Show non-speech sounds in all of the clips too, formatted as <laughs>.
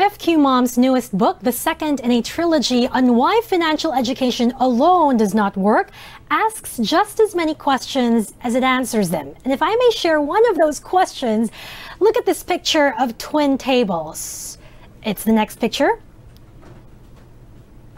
FQ Mom's newest book, the second in a trilogy on why financial education alone does not work, asks just as many questions as it answers them. And if I may share one of those questions, look at this picture of twin tables. It's the next picture.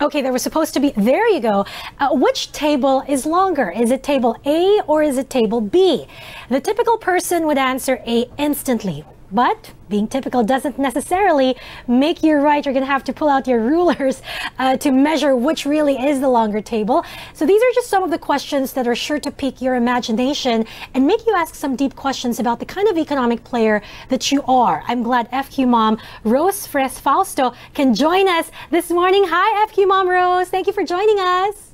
Okay, there was supposed to be, there you go. Uh, which table is longer? Is it table A or is it table B? The typical person would answer A instantly. But being typical doesn't necessarily make you right. You're going to have to pull out your rulers uh, to measure which really is the longer table. So these are just some of the questions that are sure to pique your imagination and make you ask some deep questions about the kind of economic player that you are. I'm glad FQ Mom Rose Fres Fausto can join us this morning. Hi, FQ Mom Rose. Thank you for joining us.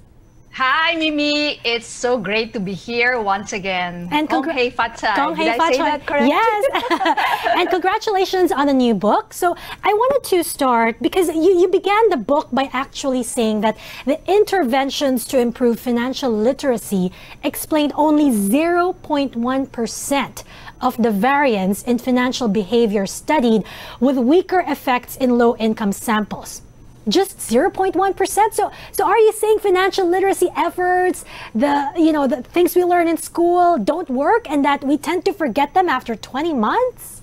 Hi, Mimi. It's so great to be here once again. And congra- Kong Fatsa. Kong Did I say that correct? Yes. <laughs> and congratulations on the new book. So I wanted to start because you, you began the book by actually saying that the interventions to improve financial literacy explained only 0.1% of the variance in financial behavior studied with weaker effects in low income samples just 0.1%. So, so are you saying financial literacy efforts, the, you know, the things we learn in school don't work and that we tend to forget them after 20 months?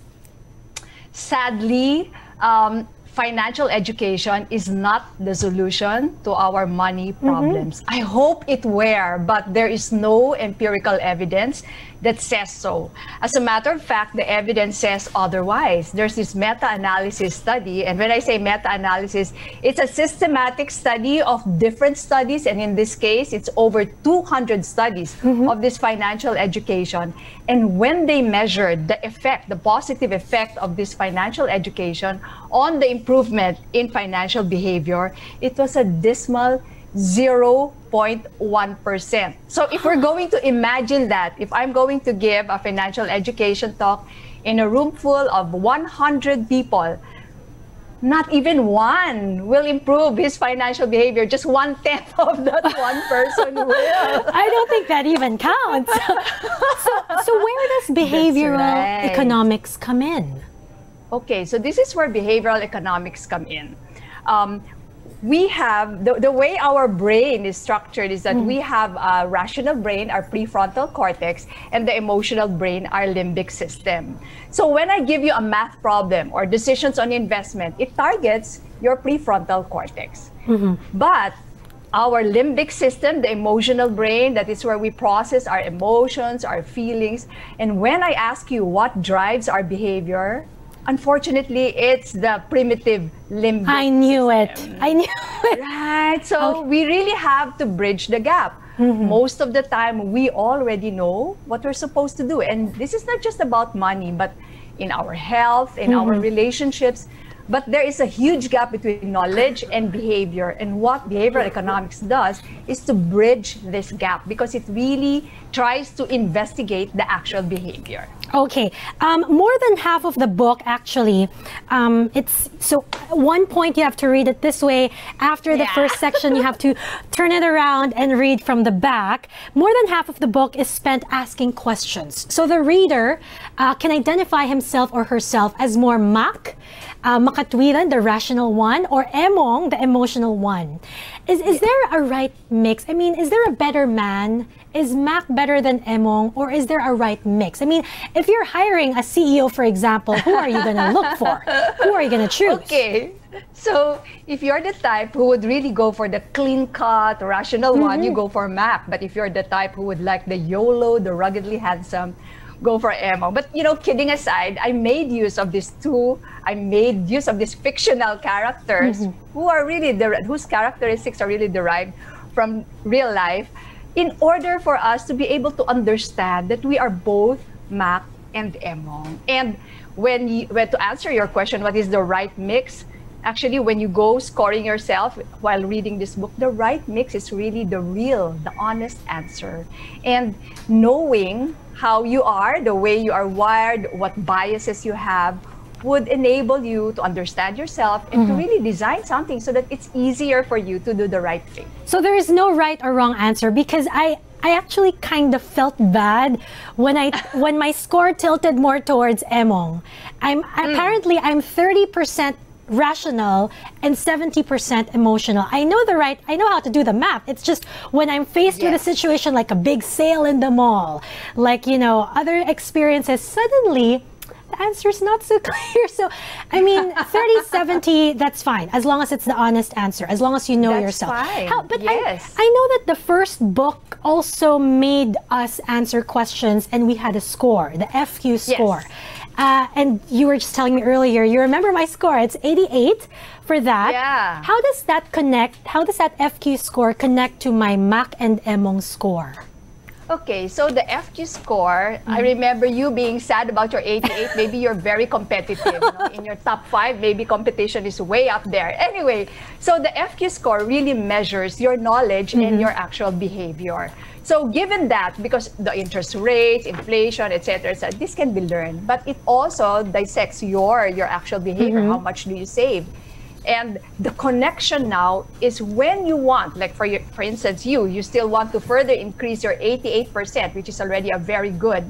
Sadly, um, financial education is not the solution to our money mm-hmm. problems. Mm-hmm. I hope it were, but there is no empirical evidence that says so. As a matter of fact, the evidence says otherwise. There's this meta analysis study, and when I say meta analysis, it's a systematic study of different studies, and in this case, it's over 200 studies mm-hmm. of this financial education. And when they measured the effect, the positive effect of this financial education on the improvement in financial behavior, it was a dismal 0.1%. So if we're going to imagine that, if I'm going to give a financial education talk in a room full of 100 people, not even one will improve his financial behavior. Just one tenth <laughs> of that one person will. <laughs> I don't think that even counts. <laughs> so, so where does behavioral right. economics come in? Okay, so this is where behavioral economics come in. Um, we have the, the way our brain is structured is that mm. we have a rational brain our prefrontal cortex and the emotional brain our limbic system so when i give you a math problem or decisions on investment it targets your prefrontal cortex mm-hmm. but our limbic system the emotional brain that is where we process our emotions our feelings and when i ask you what drives our behavior unfortunately, it's the primitive limbic. I knew system. it. I knew it. Right. So okay. we really have to bridge the gap. Mm-hmm. Most of the time, we already know what we're supposed to do. And this is not just about money, but in our health, in mm-hmm. our relationships. But there is a huge gap between knowledge and behavior. And what behavioral economics does is to bridge this gap because it really tries to investigate the actual behavior. Okay, um, more than half of the book actually, um, it's so one point you have to read it this way. After the yeah. first section, you have to <laughs> turn it around and read from the back. More than half of the book is spent asking questions. So the reader uh, can identify himself or herself as more Mac, uh, makatwiran, the rational one, or Emong, the emotional one. Is, is there a right mix? I mean, is there a better man? Is Mac better than Emong? Or is there a right mix? I mean, if you're hiring a CEO, for example, who are you going <laughs> to look for? Who are you going to choose? Okay. So if you're the type who would really go for the clean cut, rational mm-hmm. one, you go for Mac. But if you're the type who would like the YOLO, the ruggedly handsome, go for Emong. But you know, kidding aside, I made use of these two. I made use of these fictional characters mm-hmm. who are really the whose characteristics are really derived from real life, in order for us to be able to understand that we are both Mac and Emong. And when you, when to answer your question, what is the right mix? Actually, when you go scoring yourself while reading this book, the right mix is really the real, the honest answer. And knowing how you are, the way you are wired, what biases you have, would enable you to understand yourself and mm-hmm. to really design something so that it's easier for you to do the right thing. So there is no right or wrong answer because I I actually kind of felt bad when I <laughs> when my score tilted more towards Emong. I'm mm. apparently I'm 30% rational and 70% emotional. I know the right, I know how to do the math. It's just when I'm faced with a situation like a big sale in the mall, like, you know, other experiences, suddenly the answer is not so <laughs> clear. So, I mean, <laughs> 30 70, that's fine, as long as it's the honest answer, as long as you know that's yourself. Fine. How, but yes. I, I know that the first book also made us answer questions and we had a score, the FQ score. Yes. Uh, and you were just telling me earlier, you remember my score. It's 88 for that. Yeah. How does that connect? How does that FQ score connect to my Mac and Emong score? Okay, so the FQ score, mm-hmm. I remember you being sad about your 88. maybe you're very competitive. You know? In your top five, maybe competition is way up there. Anyway, so the FQ score really measures your knowledge mm-hmm. and your actual behavior. So given that, because the interest rates, inflation, etc., etc., this can be learned, but it also dissects your your actual behavior. Mm-hmm. How much do you save? And the connection now is when you want, like for your, for instance, you, you still want to further increase your 88%, which is already a very good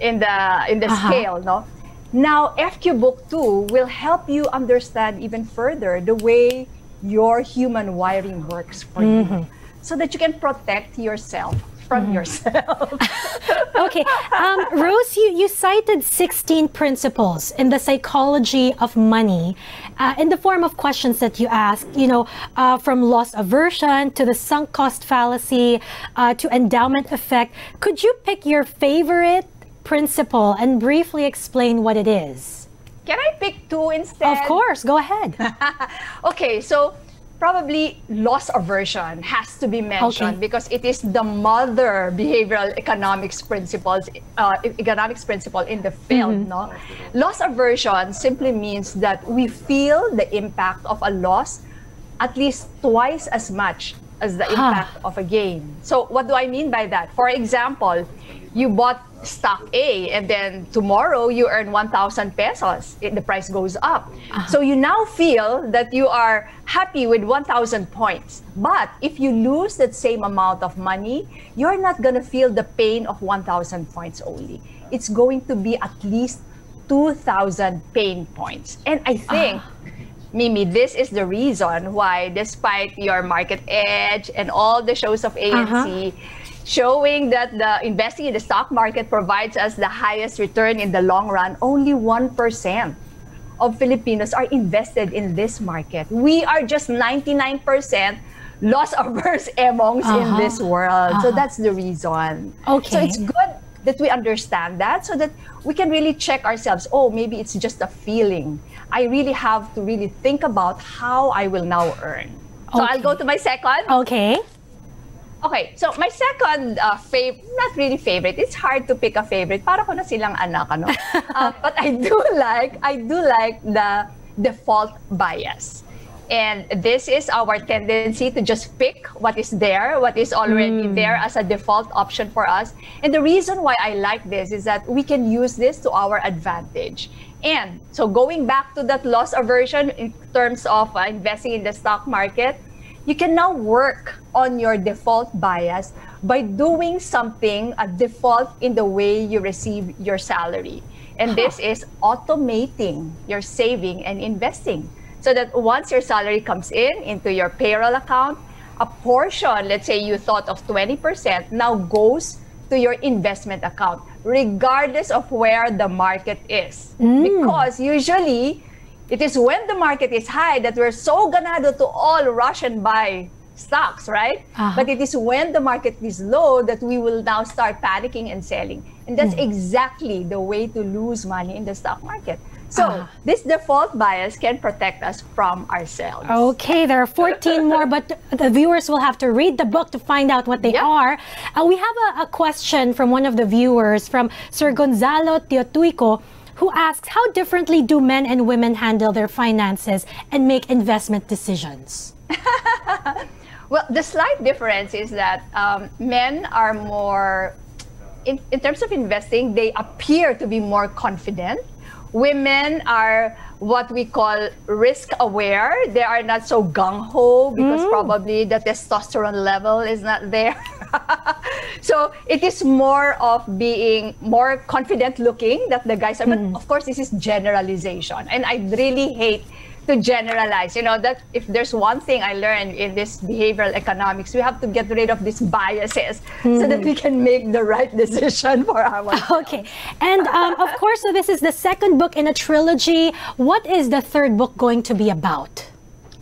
in the in the uh-huh. scale, no? Now FQ Book 2 will help you understand even further the way your human wiring works for mm-hmm. you so that you can protect yourself from mm. yourself. <laughs> okay. Um, Rose, you, you cited 16 principles in the psychology of money uh, in the form of questions that you asked, you know, uh, from loss aversion to the sunk cost fallacy uh, to endowment effect. Could you pick your favorite principle and briefly explain what it is? Can I pick two instead? Of course, go ahead. <laughs> okay, so probably loss aversion has to be mentioned okay. because it is the mother behavioral economics principles uh, economics principle in the field mm-hmm. no loss aversion simply means that we feel the impact of a loss at least twice as much as the impact of a gain so what do i mean by that for example you bought stock A and then tomorrow you earn 1,000 pesos, it, the price goes up. Uh-huh. So you now feel that you are happy with 1,000 points. But if you lose that same amount of money, you're not going to feel the pain of 1,000 points only. It's going to be at least 2,000 pain points. And I think. Uh-huh. Mimi, this is the reason why, despite your market edge and all the shows of ANC, uh-huh showing that the investing in the stock market provides us the highest return in the long run, only 1% of Filipinos are invested in this market. We are just 99% loss averse <laughs> emongs uh-huh. in this world. Uh-huh. So that's the reason. Okay. So it's good that we understand that so that we can really check ourselves. Oh, maybe it's just a feeling. I really have to really think about how I will now earn. So okay. I'll go to my second. Okay. Okay, so my second uh, favorite, not really favorite, it's hard to pick a favorite. Para ko na silang anak, ano? <laughs> uh, but I do like, I do like the default bias. And this is our tendency to just pick what is there, what is already mm. there as a default option for us. And the reason why I like this is that we can use this to our advantage. And so going back to that loss aversion in terms of uh, investing in the stock market, you can now work on your default bias by doing something a default in the way you receive your salary. And this is automating your saving and investing. So that once your salary comes in into your payroll account, a portion, let's say you thought of 20%, now goes to your investment account, regardless of where the market is. Mm. Because usually it is when the market is high that we're so ganado to all rush and buy stocks, right? Uh-huh. But it is when the market is low that we will now start panicking and selling. And that's mm. exactly the way to lose money in the stock market. So uh-huh. this default bias can protect us from ourselves. Okay, there are 14 more, but <laughs> the viewers will have to read the book to find out what they yep. are. Uh, we have a, a, question from one of the viewers, from Sir Gonzalo Teotuico who asks how differently do men and women handle their finances and make investment decisions? <laughs> well, the slight difference is that um, men are more, in, in terms of investing, they appear to be more confident. Women are what we call risk aware. They are not so gung ho because mm. probably the testosterone level is not there. <laughs> so it is more of being more confident looking that the guys are. Mm. But of course, this is generalization. And I really hate to generalize. You know, that if there's one thing I learned in this behavioral economics, we have to get rid of these biases mm-hmm. so that we can make the right decision for ourselves. <laughs> Okay. And um, of course, so this is the second book in a trilogy. What is the third book going to be about?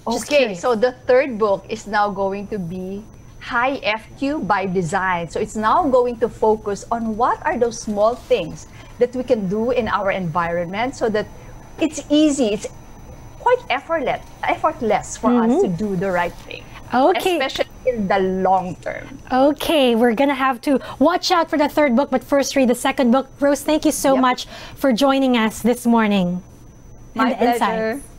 okay, so the third book is now going to be high FQ by design. So it's now going to focus on what are those small things that we can do in our environment so that it's easy, it's quite effortless, effortless for mm-hmm. us to do the right thing. Okay. Especially in the long term. Okay, we're going to have to watch out for the third book, but first read the second book. Rose, thank you so yep. much for joining us this morning. My pleasure. Insights.